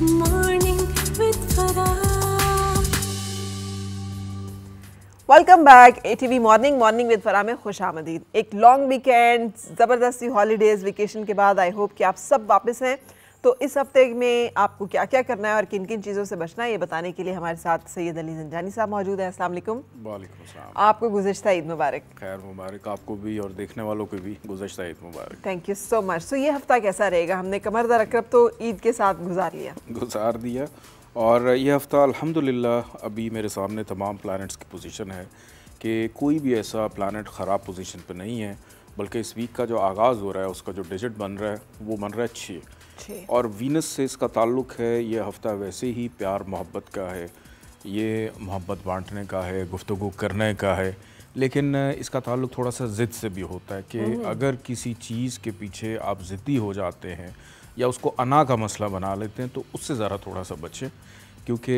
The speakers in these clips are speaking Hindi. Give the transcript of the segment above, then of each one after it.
Welcome back ATV morning morning with Farah में खुश आमदीद। एक लॉन्ग वीकेंड ज़बरदस्ती हॉलीडेज़ वेकेशन के बाद आई होप कि आप सब वापस हैं। तो इस हफ़्ते में आपको क्या क्या करना है और किन किन चीज़ों से बचना है ये बताने के लिए हमारे साथ सैयद अली जंजानी साहब मौजूद हैं। अस्सलाम वालेकुम। वालेकुम आपको गुजशत ईद मुबारक। खैर मुबारक आपको भी और देखने वालों को भी गुजशत ईद मुबारक। थैंक यू सो मच तो ये हफ़्ता कैसा रहेगा? हमने कमर दर अकरब तो ईद के साथ गुजार लिया। गुजार दिया। और ये हफ़्ता अल्हम्दुलिल्लाह अभी मेरे सामने तमाम प्लैनेट्स की पोजीशन है कि कोई भी ऐसा प्लानट ख़राब पोजीशन पे नहीं है। बल्कि इस वीक का जो आगाज़ हो रहा है उसका जो डिजिट बन रहा है वो बन रहा है छः और वीनस से इसका ताल्लुक़ है ये हफ़्ता वैसे ही प्यार मोहब्बत का है ये मोहब्बत बांटने का है गुफ्तु करने का है लेकिन इसका ताल्लुक़ थोड़ा सा ज़िद से भी होता है कि अगर किसी चीज़ के पीछे आप ज़िद्दी हो जाते हैं या उसको अना का मसला बना लेते हैं तो उससे ज़रा थोड़ा सा बचें क्योंकि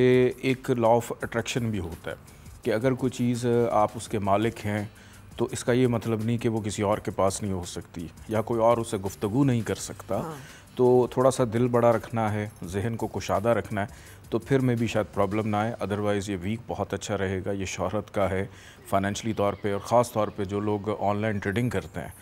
एक लॉ ऑफ़ अट्रैक्शन भी होता है कि अगर कोई चीज़ आप उसके मालिक हैं तो इसका ये मतलब नहीं कि वो किसी और के पास नहीं हो सकती या कोई और उसे गुफ्तगु नहीं कर सकता हाँ। तो थोड़ा सा दिल बड़ा रखना है जहन को कुशादा रखना है तो फिर में भी शायद प्रॉब्लम ना आए अदरवाइज़ ये वीक बहुत अच्छा रहेगा ये शहरत का है फाइनेंशली तौर पे और ख़ास तौर पे जो लोग ऑनलाइन ट्रेडिंग करते हैं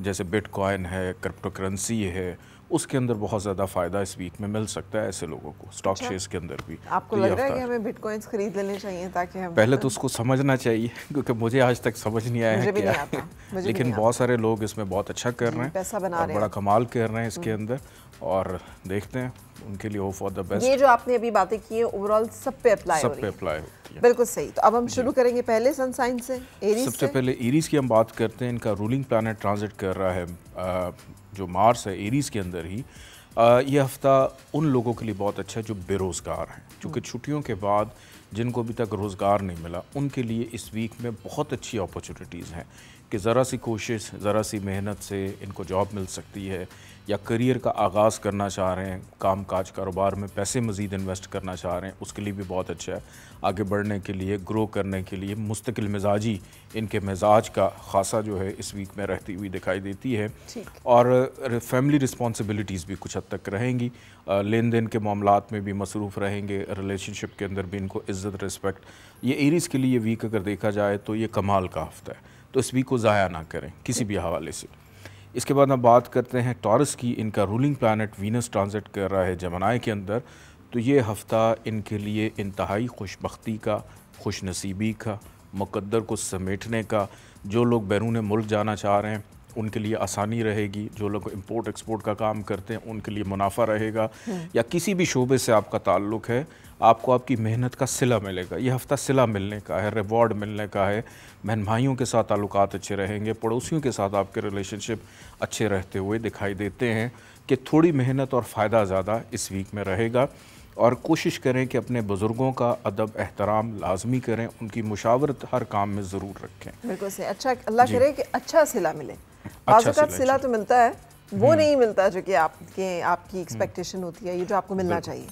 जैसे बिटकॉइन है क्रिप्टो करेंसी है उसके अंदर बहुत ज़्यादा फ़ायदा इस वीक में मिल सकता है ऐसे लोगों को स्टॉक शेयर्स के अंदर भी। आपको तो लग रहा है कि हमें बिटकॉइंस खरीद लेने चाहिए ताकि हम पहले तो उसको समझना चाहिए क्योंकि मुझे आज तक समझ नहीं आया है क्या नहीं आता, लेकिन बहुत सारे लोग इसमें बहुत अच्छा कर रहे हैं पैसा बना रहे हैं। बड़ा कमाल कर रहे हैं इसके अंदर और देखते हैं। उनके लिए होप फॉर द बेस्ट ये जो आपने अभी बातें की है ओवरऑल सब पे अप्लाई हो सब पे अप्लाई होती है बिल्कुल सही। तो अब हम शुरू करेंगे पहले सन साइन से एरीज सबसे पहले एरीज की हम बात करते हैं। इनका रूलिंग प्लानट ट्रांजिट कर रहा है जो मार्स है एरीज के अंदर ही। ये हफ़्ता उन लोगों के लिए बहुत अच्छा है जो बेरोज़गार हैं। क्योंकि छुट्टियों के बाद जिनको अभी तक रोज़गार नहीं मिला उनके लिए इस वीक में बहुत अच्छी अपॉर्चुनिटीज़ हैं। कि ज़रा सी कोशिश ज़रा सी मेहनत से इनको जॉब मिल सकती है या करियर का आगाज़ करना चाह रहे हैं काम काज कारोबार में पैसे मज़ीद इन्वेस्ट करना चाह रहे हैं उसके लिए भी बहुत अच्छा है। आगे बढ़ने के लिए ग्रो करने के लिए मुस्तकिल मिजाजी इनके मिजाज का खासा जो है इस वीक में रहती हुई दिखाई देती है। और फैमिली रिस्पॉन्सिबिलिटीज़ भी कुछ हद तक रहेंगी। लेन देन के मामलात में भी मसरूफ़ रहेंगे रिलेशनशिप के अंदर भी इनको इज़्ज़त रिस्पेक्ट ये एरीज़ के लिए वीक अगर देखा जाए तो ये कमाल का हफ़्ता है। तो इस वीक को ज़ाया ना करें, किसी भी हवाले से। इसके बाद हम बात करते हैं टॉरस की, इनका रूलिंग प्लानट वीनस ट्रांजिट कर रहा है जमनाए के अंदर। तो ये हफ़्ता इनके लिए इंतहाई खुशबी का खुश नसीबी का, मुकद्दर को समेटने का, जो लोग बैरून मुल्क जाना चाह रहे हैं। उनके लिए आसानी रहेगी। जो लोग इंपोर्ट एक्सपोर्ट का काम करते हैं उनके लिए मुनाफा रहेगा। या किसी भी शोबे से आपका ताल्लुक़ है आपको आपकी मेहनत का सिला मिलेगा। ये हफ़्ता सिला मिलने का है रिवॉर्ड मिलने का है। बहन भाइयों के साथ ताल्लुकात अच्छे रहेंगे पड़ोसियों के साथ आपके रिलेशनशिप अच्छे रहते हुए दिखाई देते हैं कि थोड़ी मेहनत और फ़ायदा ज़्यादा इस वीक में रहेगा। और कोशिश करें कि अपने बुज़ुर्गों का अदब एहतराम लाजमी करें। उनकी मुशावरत हर काम में ज़रूर रखें। बिल्कुल सही। अच्छा अल्लाह करे कि अच्छा सिला मिले। बाज़ औक़ात सिला, तो मिलता है वो नहीं मिलता जो कि आपके आपकी एक्सपेक्टेशन होती है ये जो आपको मिलना चाहिए।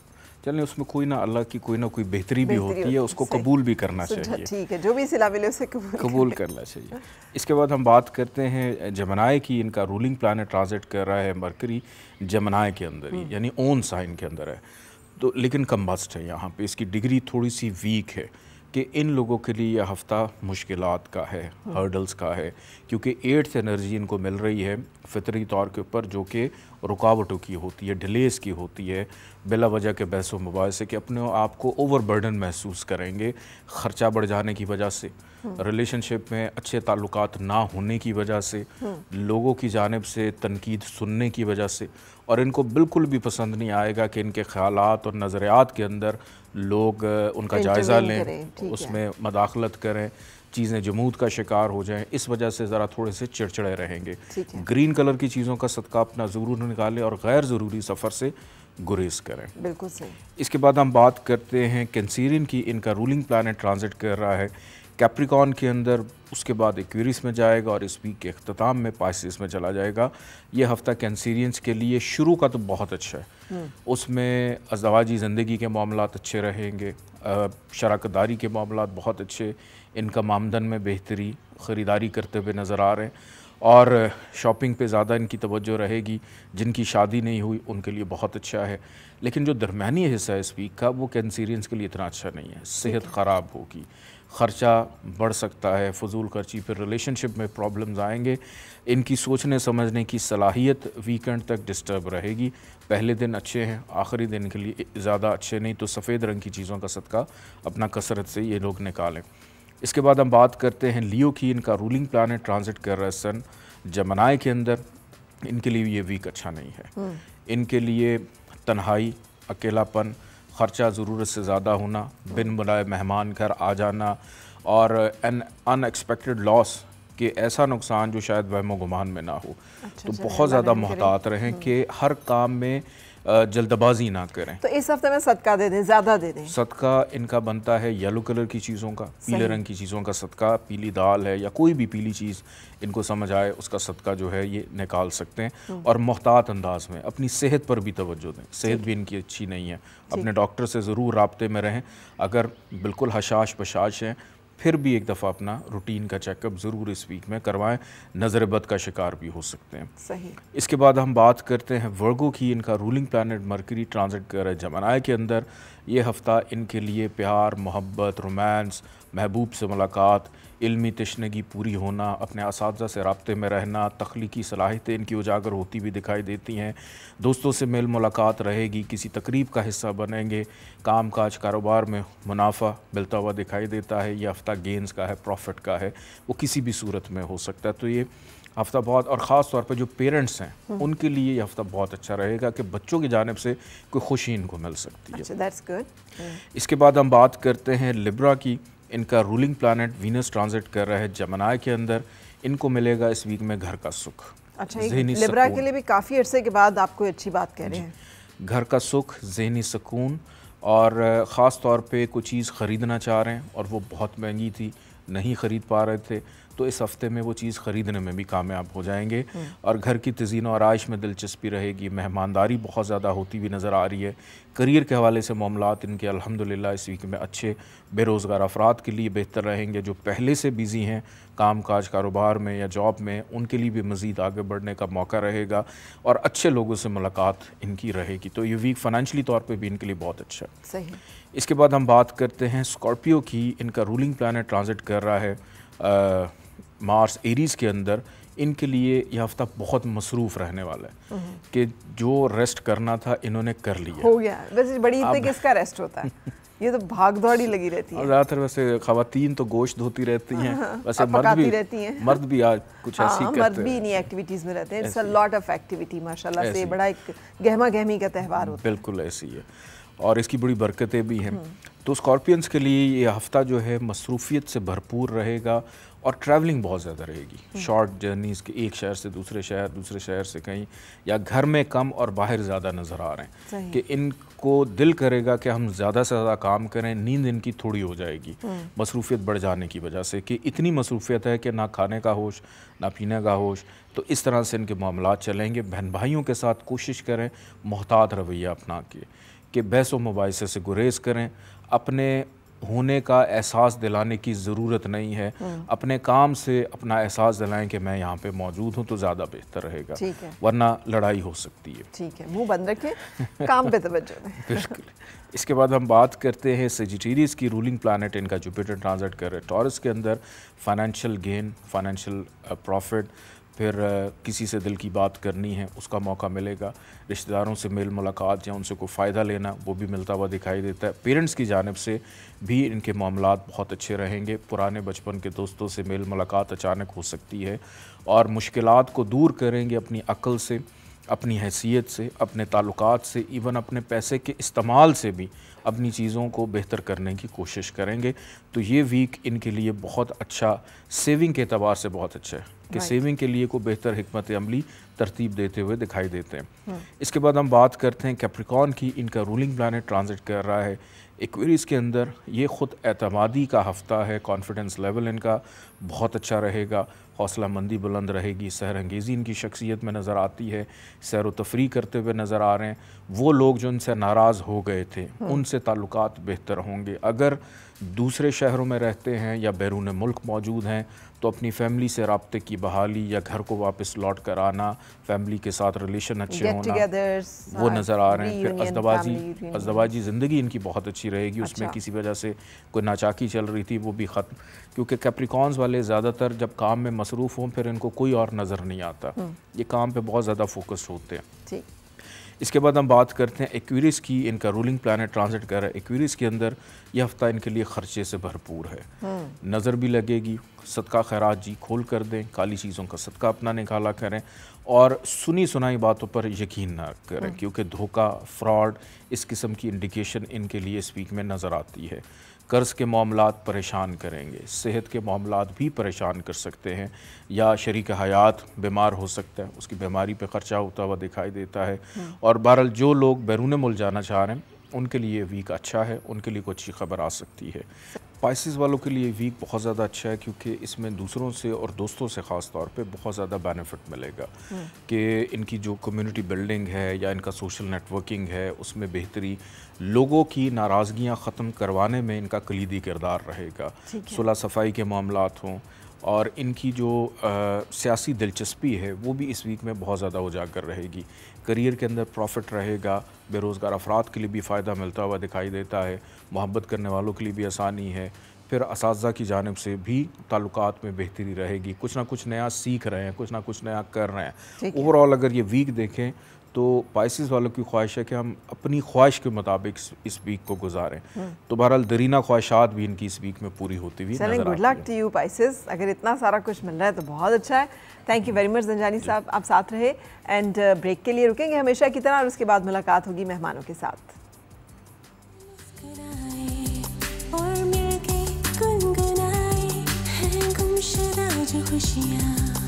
चलें उसमें कोई ना अल्लाह की कोई ना कोई बेहतरी भी होती है है, उसको कबूल भी करना चाहिए। ठीक है जो भी सिला मिले उसे कबूल कबूल करना चाहिए। इसके बाद हम बात करते हैं जमनाए की इनका रूलिंग प्लानट ट्रांजिट कर रहा है मरकरी जमनाए के अंदर ही यानी ओन साइन के अंदर है। तो लेकिन कम्बस्ट है यहाँ पे इसकी डिग्री थोड़ी सी वीक है। कि इन लोगों के लिए यह हफ़्ता मुश्किल का है हर्डल्स का है क्योंकि एट्थ एनर्जी इनको मिल रही है फितरी तौर के ऊपर जो कि रुकावटों की होती है डिलेस की होती है बिला वजह के बहस मुबासे कि अपने आप को ओवर बर्डन महसूस करेंगे ख़र्चा बढ़ जाने की वजह से रिलेशनशिप में अच्छे ताल्लुक ना होने की वजह से लोगों की जानब से तनकीद सुनने की वजह से और इनको बिल्कुल भी पसंद नहीं आएगा कि इनके ख्याल और नज़रियात के अंदर लोग उनका जायज़ा लें उसमें मदाखलत करें चीज़ें जमूद का शिकार हो जाएँ इस वजह से ज़रा थोड़े से चिड़चिड़े रहेंगे। ग्रीन कलर की चीज़ों का सदका अपना ज़रूर निकालें और गैर ज़रूरी सफ़र से गुरेज करें। बिल्कुल सही। इसके बाद हम बात करते हैं कैंसीरियन की इनका रूलिंग प्लानट ट्रांजिट कर रहा है। कैप्रिकॉन के अंदर उसके बाद एक्वेरियस में जाएगा और इस वीक के अख्ताम में पाइसिस में चला जाएगा। ये हफ़्ता कैंसीरियंस के लिए शुरू का तो बहुत अच्छा है। उसमें अजवाजी ज़िंदगी के मामला अच्छे रहेंगे शराकतदारी के मामला बहुत अच्छे इनकम आमदन में बेहतरी ख़रीदारी करते हुए नज़र आ रहे हैं। और शॉपिंग पे ज़्यादा इनकी तवज्जो रहेगी। जिनकी शादी नहीं हुई, उनके लिए बहुत अच्छा है। लेकिन जो दरमियानी हिस्सा है इस वीक का, वो कैंसीरियंस के लिए इतना अच्छा नहीं है। सेहत ख़राब होगी। ख़र्चा बढ़ सकता है, फजूल खर्ची, फिर रिलेशनशिप में प्रॉब्लम्स आएँगे। इनकी सोचने समझने की सलाहियत वीकेंड तक डिस्टर्ब रहेगी। पहले दिन अच्छे हैं, आखिरी दिन के लिए ज़्यादा अच्छे नहीं तो सफ़ेद रंग की चीज़ों का सदका अपना कसरत से ये लोग निकालें। इसके बाद हम बात करते हैं लियो की इनका रूलिंग प्लान ट्रांजिट कर रहा है सन जमनाए के अंदर। इनके लिए ये वीक अच्छा नहीं है। इनके लिए तन्हाई अकेलापन ख़र्चा ज़रूरत से ज़्यादा होना बिन बुलाए मेहमान घर आ जाना और एन अनएक्सपेक्टेड लॉस कि ऐसा नुकसान जो शायद वहम गुमान में ना हो। अच्छा, तो बहुत ज़्यादा मोहतात रहें कि हर काम में जल्दबाजी ना करें। तो इस हफ़्ते में सदका दे दें ज़्यादा दे दें? सदका इनका बनता है येलो कलर की चीज़ों का पीले रंग की चीज़ों का सदका पीली दाल है या कोई भी पीली चीज़ इनको समझ आए उसका सदका जो है ये निकाल सकते हैं। हम्म। और मोहतात अंदाज में अपनी सेहत पर भी तवज्जो दें। सेहत भी इनकी अच्छी नहीं है। अपने डॉक्टर से ज़रूर रबते में रहें। अगर बिल्कुल हशाश बशाश हैं फिर भी एक दफ़ा अपना रूटीन का चेकअप ज़रूर इस वीक में करवाएँ। नज़रबद का शिकार भी हो सकते हैं। सही। इसके बाद हम बात करते हैं वर्गो की। इनका रूलिंग प्लानट मरकरी ट्रांजिट कर रहा है जमनाए के अंदर। ये हफ़्ता इनके लिए प्यार मोहब्बत रोमांस महबूब से मुलाकात इल्मी तशनगी पूरी होना अपने इस से रबते में रहना तख्लीकी सलाहियतें इनकी उजागर होती भी दिखाई देती हैं। दोस्तों से मेल मुलाकात रहेगी किसी तकरीब का हिस्सा बनेंगे। काम काज कारोबार में मुनाफा मिलता हुआ दिखाई देता है ये हफ़्ता गेंस का है प्रॉफिट का है वो किसी भी सूरत में हो सकता है। तो ये हफ़्ता बहुत और ख़ास तौर पर जो पेरेंट्स हैं उनके लिए ये हफ़्ता बहुत अच्छा रहेगा कि बच्चों की जानब से कोई खुशी इनको मिल सकती है। अच्छा इसके बाद हम बात करते हैं लिब्रा की। इनका रूलिंग प्लानट वीनस ट्रांजिट कर रहा है जमनाय के अंदर। इनको मिलेगा इस वीक में घर का सुख। अच्छा लिब्रा के लिए भी काफ़ी अरसे के बाद आपको अच्छी बात कह रहे हैं। घर का सुख जहनी सुकून और ख़ास तौर पे कुछ चीज़ ख़रीदना चाह रहे हैं और वो बहुत महँगी थी नहीं ख़रीद पा रहे थे। तो इस हफ़्ते में वो चीज़ ख़रीदने में भी कामयाब हो जाएँगे। और घर की तजीन और आयश में दिलचस्पी रहेगी मेहमानदारी बहुत ज़्यादा होती हुई नज़र आ रही है। करियर के हवाले से मामला इनके अलहमदिल्ला इस वीक में अच्छे बेरोज़गार अफराद के लिए बेहतर रहेंगे जो पहले से बिज़ी हैं काम काज कारोबार में या जॉब में उनके लिए भी मज़ीद आगे बढ़ने का मौका रहेगा और अच्छे लोगों से मुलाकात इनकी रहेगी। तो ये वीक फाइनेंशली तौर पर भी इनके लिए बहुत अच्छा सही इसके बाद हम बात करते हैं स्कॉर्पियो की इनका रूलिंग प्लानट ट्रांजिट कर रहा है मार्स एरीज़ के अंदर इनके लिए यह हफ़्ता बहुत मसरूफ़ रहने वाला है कि जो रेस्ट करना था इन्होंने कर लिया। हो गया। वैसे बड़ी ईद पे किसका रेस्ट होता है? ये तो भाग दौड़ी लगी रहती है। ज़्यादातर वैसे खातन तो गोश्त धोती रहती हैं वैसे मर्द भी रहती हैं। मर्द भी आज कुछ ऐसी हाँ करते मर्द भी हैं। इन्हीं एक्टिविटीज़ में रहते हैं। It's a lot of activity माशाल्लाह से। बड़ा एक गहमा गहमी का त्यौहार होता बिल्कुल ऐसी है। और इसकी बड़ी बरकतें भी हैं। तो स्कॉर्पियंस के लिए ये हफ़्ता जो है मसरूफियत से भरपूर रहेगा। और ट्रैवलिंग बहुत ज़्यादा रहेगी। शॉर्ट जर्नीज़ के एक शहर से दूसरे शहर दूसरे शहर से कहीं या घर में कम और बाहर ज़्यादा नज़र आ रहे हैं कि इनको दिल करेगा कि हम ज़्यादा से ज़्यादा काम करें नींद इनकी थोड़ी हो जाएगी। मसरूफियत बढ़ जाने की वजह से कि इतनी मसरूफियत है कि ना खाने का होश ना पीने का होश। तो इस तरह से इनके मामला चलेंगे। बहन भाइयों के साथ कोशिश करें मोहतात रवैया अपना के कि बहस व मुबासे से गुरेज करें अपने होने का एहसास दिलाने की ज़रूरत नहीं है। अपने काम से अपना एहसास दिलाएँ कि मैं यहाँ पे मौजूद हूँ तो ज़्यादा बेहतर रहेगा। ठीक है। वरना लड़ाई हो सकती है। ठीक है मुँह बंद रखिए काम पे तवज्जो बिल्कुल। इसके बाद हम बात करते हैं सेजिटेरियस की रूलिंग प्लानट इनका जुपिटर ट्रांजिट कर रहे टॉरस के अंदर फाइनेंशियल गेन फाइनेंशियल प्रॉफिट फिर किसी से दिल की बात करनी है, उसका मौका मिलेगा। रिश्तेदारों से मेल मुलाकात या उनसे कोई फ़ायदा लेना, वो भी मिलता हुआ दिखाई देता है। पेरेंट्स की जानब से भी इनके मामला बहुत अच्छे रहेंगे। पुराने बचपन के दोस्तों से मेल मुलाकात अचानक हो सकती है और मुश्किल को दूर करेंगे अपनी अक्ल से, अपनी हैसियत से, अपने ताल्लुकात से, इवन अपने पैसे के इस्तेमाल से भी अपनी चीज़ों को बेहतर करने की कोशिश करेंगे। तो ये वीक इनके लिए बहुत अच्छा सेविंग के अतबार से बहुत अच्छा है। कि. सेविंग के लिए को बेहतर हमत अमली तरतीब देते हुए दिखाई देते हैं। इसके बाद हम बात करते हैं कैप्रिकॉन की इनका रूलिंग प्लानट ट्रांजिट कर रहा है। एक्वेरियस के अंदर ये ख़ुद एतमादी का हफ़्ता है कॉन्फिडेंस लेवल इनका बहुत अच्छा रहेगा हौसला मंदी बुलंद रहेगी सहर अंगेज़ी इनकी शख्सियत में नज़र आती है सैर व तफरी करते हुए नज़र आ रहे हैं। वो लोग जो उनसे नाराज़ हो गए थे उनसे ताल्लुकात बेहतर होंगे। अगर दूसरे शहरों में रहते हैं या बैरून मुल्क मौजूद हैं तो अपनी फैमिली से रबते की बहाली या घर को वापस लौट कर आना फैमिली के साथ रिलेशन अच्छे होना वो नज़र आ रहे हैं। फिर अजदवाजी अजदवाजी ज़िंदगी इनकी बहुत अच्छी रहेगी। अच्छा। उसमें किसी वजह से कोई नाचाकी चल रही थी वो भी ख़त्म। क्योंकि कैप्रिकॉन्स वाले ज़्यादातर जब काम में मसरूफ़ हों फिर इनको कोई और नज़र नहीं आता। हम्म। ये काम पर बहुत ज़्यादा फोकस होते हैं। इसके बाद हम बात करते हैं एक्विरिस की इनका रूलिंग प्लानट ट्रांजिट कर रहा है एक्विरिस के अंदर यह हफ़्ता इनके लिए ख़र्चे से भरपूर है हम्म। नज़र भी लगेगी सदका खैरात जी खोल कर दें काली चीज़ों का सदका अपना निकाला करें और सुनी सुनाई बातों पर यकीन ना करें हम्म। क्योंकि धोखा फ्रॉड इस किस्म की इंडिकेशन इनके लिए इस वीक में नज़र आती है कर्ज़ के मामला परेशान करेंगे। सेहत के मामला भी परेशान कर सकते हैं। या शरीक हयात बीमार हो सकता है। उसकी बीमारी पे ख़र्चा होता हुआ दिखाई देता है। हम्म। और बहरहाल जो लोग बैरून मुल्क जाना चाह रहे हैं उनके लिए वीक अच्छा है। उनके लिए कोई अच्छी खबर आ सकती है। स्पाइसिस वालों के लिए वीक बहुत ज़्यादा अच्छा है क्योंकि इसमें दूसरों से और दोस्तों से ख़ास तौर पे बहुत ज़्यादा बेनिफिट मिलेगा हम्म। कि इनकी जो कम्युनिटी बिल्डिंग है या इनका सोशल नेटवर्किंग है उसमें बेहतरी लोगों की नाराज़गियाँ ख़त्म करवाने में इनका कलीदी किरदार रहेगा। सुलह सफ़ाई के मामला हों और इनकी जो सियासी दिलचस्पी है वो भी इस वीक में बहुत ज़्यादा उजागर रहेगी। करियर के अंदर प्रॉफिट रहेगा बेरोज़गार अफराद के लिए भी फ़ायदा मिलता हुआ दिखाई देता है। मोहब्बत करने वालों के लिए भी आसानी है। फिर इस की जानब से भी ताल्लुक में बेहतरी रहेगी। कुछ ना कुछ नया सीख रहे हैं कुछ ना कुछ नया कर रहे हैं। ओवरऑल अगर ये वीक देखें तो पाइसिस वालों की ख्वाहिश है कि हम अपनी ख्वाहिश के मुताबिक इस वीक को गुजारें। हम्म। तो बहरहाल दरीना ख्वाहिशात भी इनकी इस वीक में पूरी होती हुई good luck to you Pisces अगर इतना सारा कुछ मिल रहा है तो बहुत अच्छा है। Thank you very much Janjani साहब। आप साथ रहे। एंड ब्रेक uh, के लिए रुकेंगे हमेशा की तरह और उसके बाद मुलाकात होगी मेहमानों के साथ। खुशियाँ